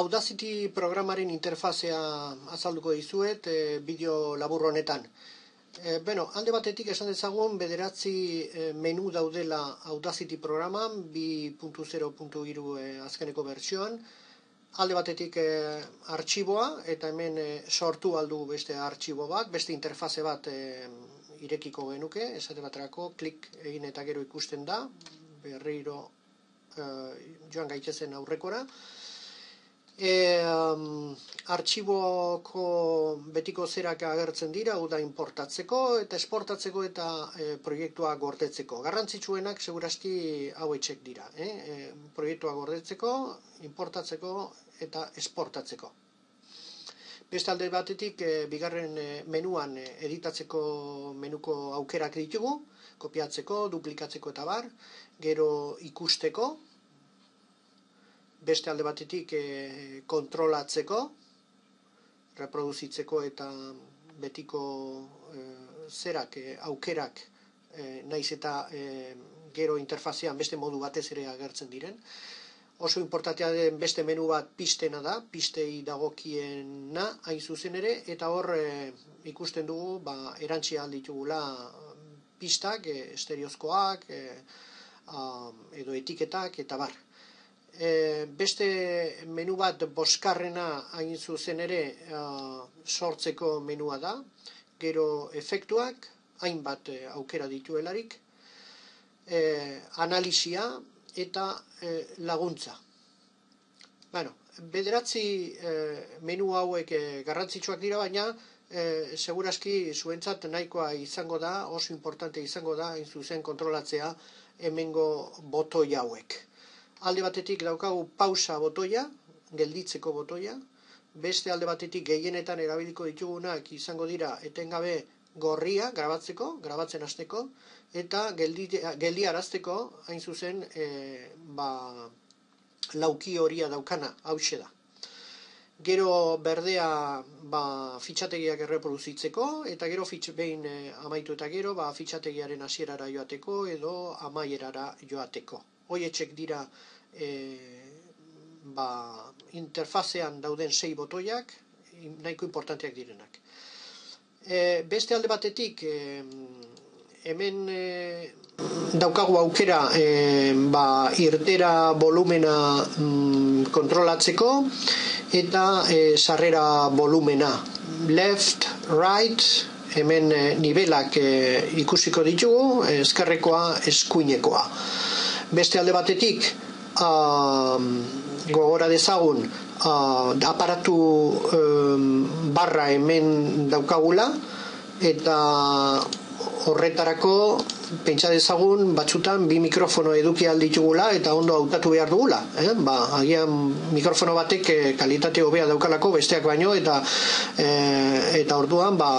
Audacity programaren interfazea azalduko dizuet e, bideo labur honetan. E, bueno, alde batetik esan dezagun bederatzi e, menu daudela Audacity programan 2.0.2 e, azkeneko bertsioan. Alde batetik e, artxiboa eta hemen e, sortu aldu beste artxibo bat, beste interfaze bat e, irekiko genuke, esate baterako klik egin eta gero ikusten da, berriro e, joan gaitezen aurrekora. E, um, artxiboko betiko zerak agertzen dira, hau da importatzeko eta esportatzeko eta e, proiektua gordetzeko. Garrantzitsuenak segurasti hauetxek dira. Eh? E, proiektua gordetzeko, importatzeko eta esportatzeko. Beste alde batetik, e, bigarren e, menuan editatzeko menuko aukerak ditugu, kopiatzeko, duplikatzeko eta bar, gero ikusteko, beste alde batetik e, kontrolatzeko, reproduzitzeko eta betiko e, zerak, e, aukerak, e, naiz eta e, gero interfazean beste modu batez ere agertzen diren. Oso importantea den beste menu bat pistena da, pistei dagokiena hain zuzen ere, eta hor ikusten dugu ba, erantxia alditugula pistak, e, estereozkoak, e, edo etiketak, eta bar e, beste menu bat boskarrena hain zuzen ere e, sortzeko menua da, gero efektuak, hainbat e, aukera dituelarik, e, analizia eta e, laguntza. Bueno, bederatzi e, menu hauek e, garrantzitsuak dira, baina e, seguraski zuentzat nahikoa izango da, oso importante izango da, hain zuzen kontrolatzea hemengo botoi hauek alde batetik daukagu pausa botoia, gelditzeko botoia, beste alde batetik gehienetan erabiliko ditugunak izango dira etengabe gorria grabatzeko, grabatzen hasteko eta geldi, geldi arazteko hain zuzen e, ba, lauki horia daukana hause da. Gero berdea ba, fitxategiak erreproduzitzeko eta gero fitx behin e, amaitu eta gero ba, fitxategiaren hasierara joateko edo amaierara joateko. Hoietxek dira e, ba, interfazean dauden sei botoiak, nahiko importanteak direnak. E, beste alde batetik, e, hemen e, daukagu aukera e, ba, irtera volumena mm, kontrolatzeko eta e, sarrera volumena left, right, hemen e, nivelak e, ikusiko ditugu, eskerrekoa, eskuinekoa. Beste alde batetik, uh, gogora dezagun uh, aparatu um, barra hemen daukagula eta horretarako pentsa dezagun batzutan bi mikrofono eduki alditugula eta ondo hautatu behar dugula. Eh? Ba, agian mikrofono batek eh, kalitate hobea daukalako besteak baino eta eh, eta orduan ba,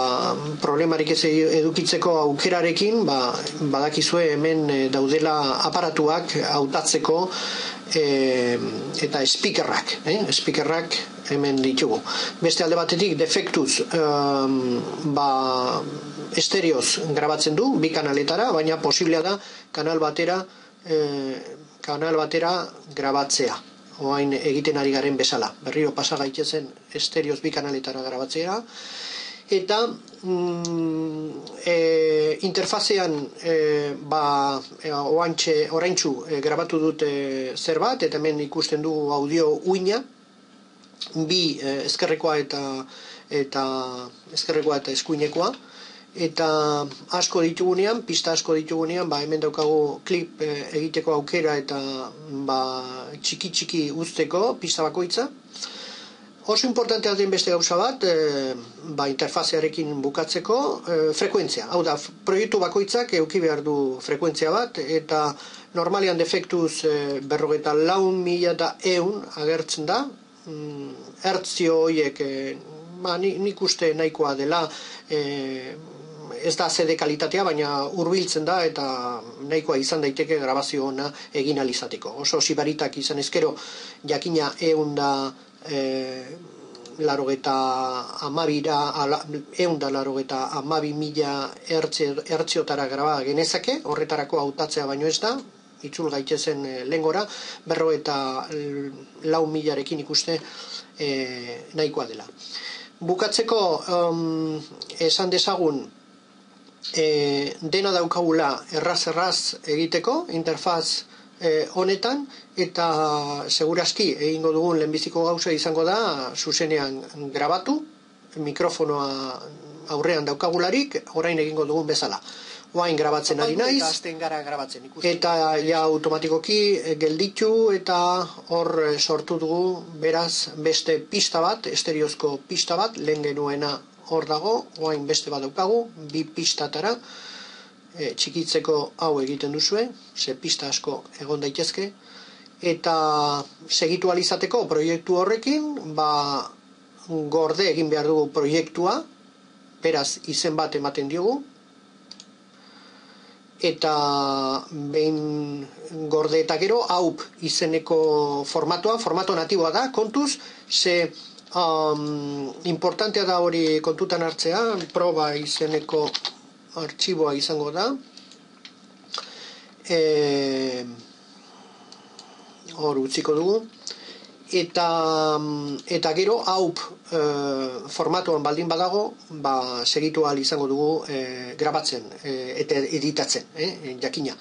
problemarik ez edukitzeko aukerarekin ba, badakizue hemen eh, daudela aparatuak hautatzeko e, eta speakerrak, eh? speakerrak hemen ditugu. Beste alde batetik defektuz um, ba, estereoz grabatzen du bi kanaletara, baina posiblea da kanal batera e, kanal batera grabatzea. Oain egiten ari garen bezala. Berriro pasa gaitezen estereoz bi kanaletara grabatzea. Eta mm, e, interfazean e, ba, e, oantxe, oraintxu e, grabatu dute zer bat, eta hemen ikusten du audio uina, bi ezkerrekoa eta eta ezkerrekoa eta eskuinekoa, eta asko ditugunean, pista asko ditugunean, ba, hemen daukagu klip e, egiteko aukera eta ba, txiki txiki uzteko pista bakoitza, Oso importantea den beste gauza bat, e, ba, interfazearekin bukatzeko, e, frekuentzia. Hau da, proiektu bakoitzak euki behar du frekuentzia bat, eta normalian defektuz e, berrogeta laun mila eta eun agertzen da, mm, ertzio horiek e, ba, nik uste nahikoa dela, e, ez da zede kalitatea, baina hurbiltzen da eta nahikoa izan daiteke grabazio ona egin alizateko. Oso sibaritak izan ezkero, jakina eun da e, larogeta amabira, eun da larogeta amabi mila ertziotara graba genezake, horretarako hautatzea baino ez da, itzul gaitezen e, lengora, berro eta lau milarekin ikuste e, nahikoa dela. Bukatzeko um, esan dezagun e, dena daukagula erraz-erraz egiteko, interfaz e, honetan, eta segurazki egingo dugun lehenbiziko gauza izango da zuzenean grabatu, mikrofonoa aurrean daukagularik, orain egingo dugun bezala. Oain grabatzen ari naiz. gara grabatzen Eta ja automatikoki gelditu eta hor sortu dugu beraz beste pista bat, esteriozko pista bat, lehen genuena hor dago, oain beste bat daukagu, bi pistatara, e, txikitzeko hau egiten duzue, ze pista asko egon daitezke, eta segitu alizateko proiektu horrekin, ba, gorde egin behar dugu proiektua, beraz izen bat ematen diogu, eta behin gorde eta gero haup izeneko formatua, formato natiboa da, kontuz, ze um, importantea da hori kontutan hartzea, proba izeneko artxiboa izango da, e, hor utziko dugu, eta eta gero hau e, formatuan baldin badago ba segitu al izango dugu e, grabatzen e, eta editatzen e, jakina